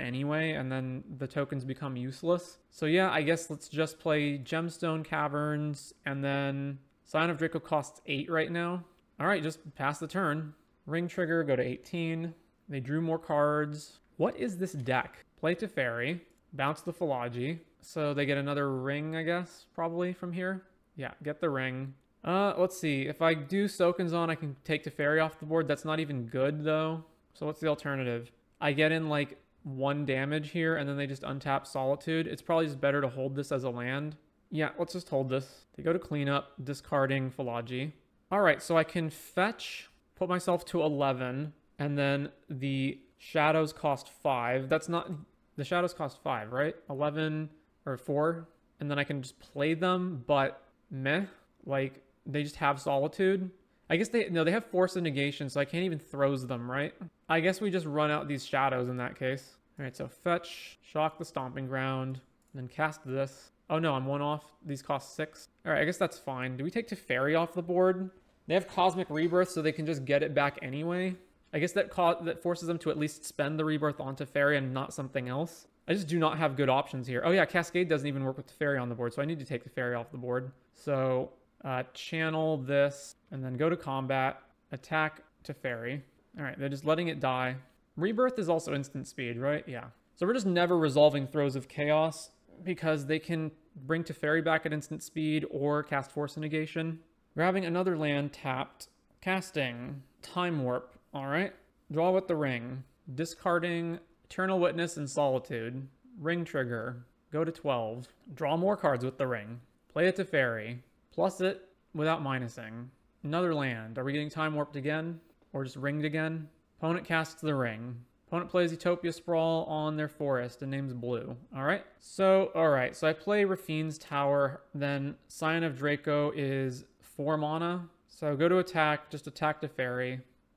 anyway, and then the tokens become useless. So yeah, I guess let's just play Gemstone Caverns, and then Scion of Draco costs 8 right now. All right, just pass the turn. Ring Trigger, go to 18. They drew more cards. What is this deck? Play Teferi, bounce the Fallaji. So they get another ring, I guess, probably from here. Yeah, get the ring. Uh, let's see. If I do Sokenzan, I can take Teferi off the board. That's not even good, though. So what's the alternative? I get in, like, one damage here, and then they just untap Solitude. It's probably just better to hold this as a land. Yeah, let's just hold this. They go to cleanup, discarding Fallaji. All right, so I can fetch, put myself to 11, and then the shadows cost 5. That's not... The shadows cost 5, right? 11 or 4. And then I can just play them, but meh. Like, they just have solitude. I guess they no, they have force of negation, so I can't even throes them, right? I guess we just run out these shadows in that case. All right, so fetch, shock the stomping ground, then cast this. Oh no, I'm one off. These cost six. All right, I guess that's fine. Do we take Teferi off the board? They have Cosmic Rebirth, so they can just get it back anyway. I guess that that forces them to at least spend the Rebirth on Teferi and not something else. I just do not have good options here. Oh yeah, Cascade doesn't even work with Teferi on the board, so I need to take the Teferi off the board. So uh, channel this, and then go to combat, attack Teferi. All right, they're just letting it die. Rebirth is also instant speed, right? Yeah. So we're just never resolving throes of chaos because they can bring Teferi back at instant speed or cast Force Negation. Grabbing another land tapped. Casting. Time Warp. All right. Draw with the ring. Discarding Eternal Witness and Solitude. Ring Trigger. Go to 12. Draw more cards with the ring. Play a Teferi. Plus it without minusing. Another land. Are we getting time warped again? Or just ringed again? Opponent casts the ring. Opponent plays Utopia Sprawl on their forest and names blue. Alright. So, alright. So I play Raffine's Tower. Then Scion of Draco is 4 mana. So go to attack. Just attack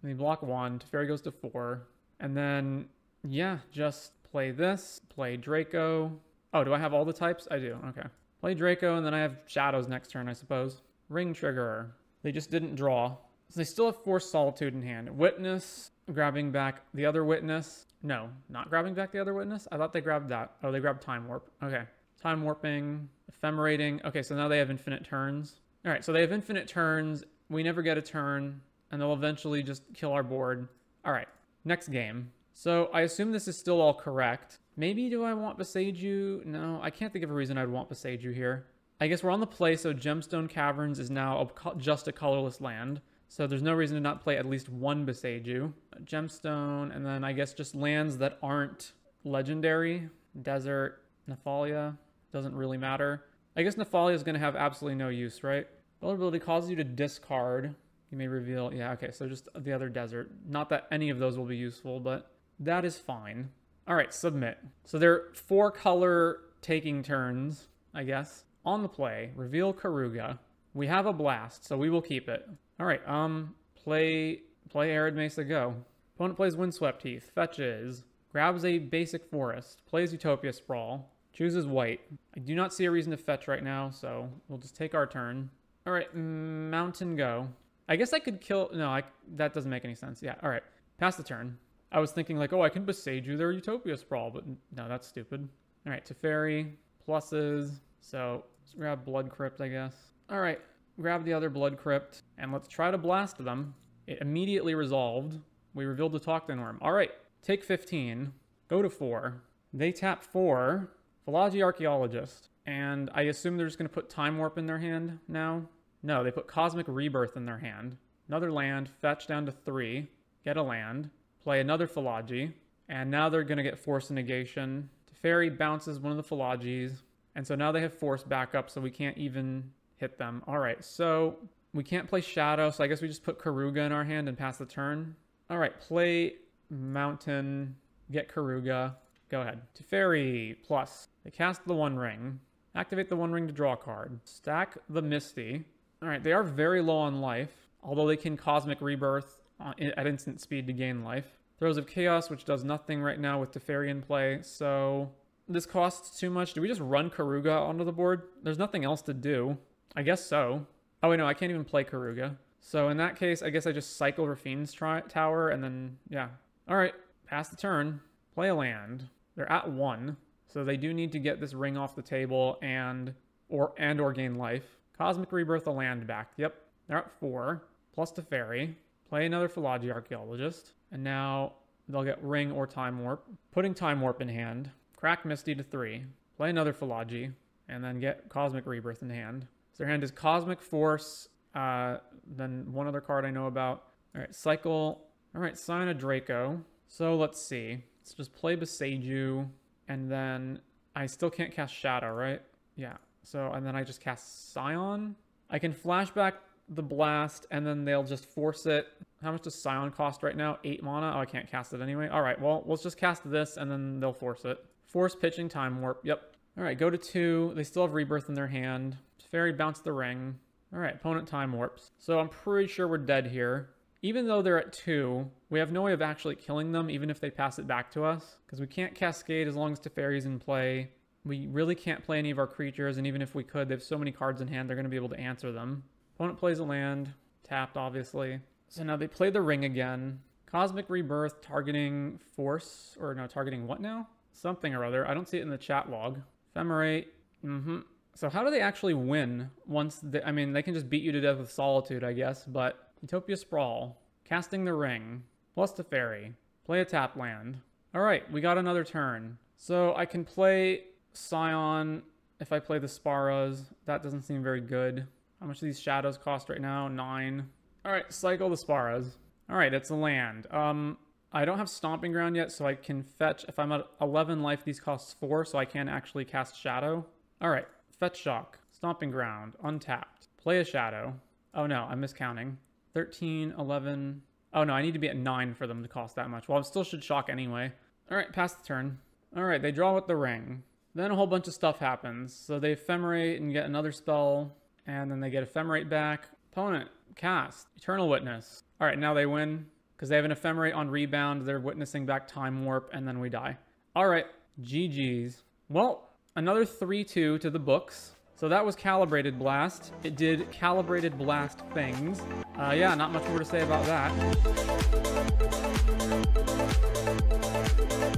Then block 1. Teferi goes to 4. And then, yeah, just play this. Play Draco. Oh, do I have all the types? I do. Okay. Play Draco, and then I have Shadows next turn, I suppose. Ring Trigger. They just didn't draw. So they still have Force Solitude in hand. Witness, grabbing back the other Witness. No, not grabbing back the other Witness. I thought they grabbed that. Oh, they grabbed Time Warp. Okay. Time Warping, Ephemerating. Okay, so now they have infinite turns. All right, so they have infinite turns. We never get a turn, and they'll eventually just kill our board. All right, next game. So I assume this is still all correct. Maybe do I want Boseiju? No, I can't think of a reason I'd want Boseiju here. I guess we're on the play, so Gemstone Caverns is now a, just a colorless land. So there's no reason to not play at least one Boseiju. Gemstone, and then I guess just lands that aren't legendary. Desert, Nephalia, doesn't really matter. I guess Nephalia is going to have absolutely no use, right? Vulnerability causes you to discard. You may reveal, yeah, okay, so just the other desert. Not that any of those will be useful, but that is fine. All right, submit. So there are four color taking turns, I guess. On the play, reveal Keruga. We have a blast, so we will keep it. All right, um, play play Arid Mesa Go. Opponent plays Windswept Heath, fetches, grabs a basic forest, plays Utopia Sprawl, chooses white. I do not see a reason to fetch right now, so we'll just take our turn. All right, Mountain Go. I guess I could kill, no, I, that doesn't make any sense. Yeah, all right. Pass the turn. I was thinking like, oh, I can Boseiju their Utopia Sprawl, but no, that's stupid. All right, Teferi, pluses. So let's grab Blood Crypt, I guess. All right, grab the other Blood Crypt, and let's try to blast them. It immediately resolved. We revealed the Autochthon Wurm. All right, take 15, go to 4. They tap 4, Fallaji Archaeologist, and I assume they're just going to put Time Warp in their hand now. No, they put Cosmic Rebirth in their hand. Another land, fetch down to 3, get a land, play another Fallaji, and now they're going to get Force Negation. Teferi bounces one of the Fallajis, and so now they have Force back up, so we can't even hit them. All right, so we can't play Shadow, so I guess we just put Keruga in our hand and pass the turn. All right, play Mountain, get Keruga. Go ahead. Teferi plus. They cast the One Ring. Activate the One Ring to draw a card. Stack the Misty. All right, they are very low on life, although they can Cosmic Rebirth uh, at instant speed to gain life. Throes of Chaos, which does nothing right now with Teferi in play, so this costs too much. Do we just run Keruga onto the board? There's nothing else to do. I guess so. Oh, wait, no, I can't even play Keruga. So in that case, I guess I just cycle Raffine's Tower, and then, yeah. All right, pass the turn. Play a land. They're at one, so they do need to get this ring off the table and or and or gain life. Cosmic Rebirth a land back. Yep, they're at four. Plus Teferi. Play another Fallaji Archaeologist. And now they'll get Ring or Time Warp. Putting Time Warp in hand. Crack Misty to three. Play another Fallaji. And then get Cosmic Rebirth in hand. So their hand is Cosmic Force. Uh, then one other card I know about. All right, Cycle. All right, Scion of Draco. So let's see. Let's just play Boseiju. And then I still can't cast Shadow, right? Yeah. So, and then I just cast Scion. I can flashback the blast, and then they'll just force it. How much does Scion cost right now? Eight mana? Oh, I can't cast it anyway. All right, well, let's just cast this, and then they'll force it. Force pitching time warp. Yep. All right, go to two. They still have rebirth in their hand. Fairy bounce the ring. All right, opponent time warps. So I'm pretty sure we're dead here. Even though they're at two, we have no way of actually killing them, even if they pass it back to us. Because we can't cascade as long as Teferi's in play. We really can't play any of our creatures, and even if we could, they have so many cards in hand, they're going to be able to answer them. Opponent plays a land, tapped obviously. So now they play the ring again. Cosmic Rebirth targeting Force, or no, targeting what now? Something or other. I don't see it in the chat log. Ephemerate. Mm-hmm. So how do they actually win once they, I mean, they can just beat you to death with Solitude, I guess, but Utopia Sprawl, casting the ring, plus Teferi, play a tap land. All right, we got another turn. So I can play Scion if I play the Sparas. That doesn't seem very good. How much do these shadows cost right now? Nine. All right, cycle the Sparas. All right, it's a land. Um, I don't have Stomping Ground yet, so I can fetch. If I'm at 11 life, these costs four, so I can actually cast Shadow. All right, fetch Shock, Stomping Ground, untapped. Play a Shadow. Oh no, I'm miscounting. 13, 11. Oh no, I need to be at 9 for them to cost that much. Well, I still should Shock anyway. All right, pass the turn. All right, they draw with the ring. Then a whole bunch of stuff happens. So they ephemerate and get another spell and then they get ephemerate back. Opponent, cast, Eternal Witness. All right, now they win because they have an ephemerate on rebound. They're witnessing back Time Warp, and then we die. All right, GG's. Well, another 3-2 to the books. So that was Calibrated Blast. It did Calibrated Blast things. Uh, yeah, not much more to say about that.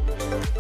We'll